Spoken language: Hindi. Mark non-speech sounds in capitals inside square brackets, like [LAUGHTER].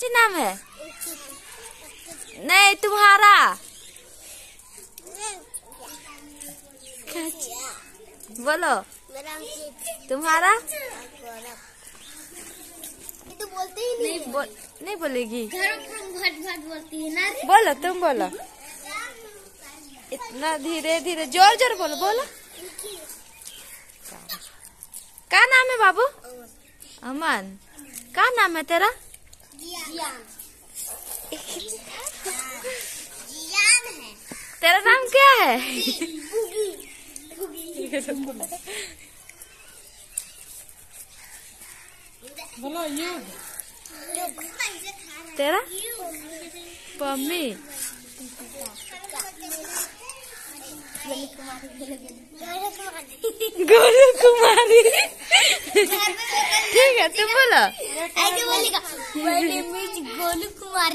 नाम है? नहीं, तुम्हारा? बोलो। तुम्हारा? तो बोलते ही नहीं नहीं नहीं बोलेगी। बोलो, तुम बोलो। इतना धीरे धीरे, ज़ोर ज़ोर बोलो बोलो। क्या नाम है बाबू? अमन। क्या नाम है तेरा? जियान जियान है तेरा नाम क्या है? बोलो ये। तेरा? पम्मी। गोलू कुमारी [LAUGHS] ठीक बोला। ऐसे बोलेगा। [LAUGHS] गोलू कुमारी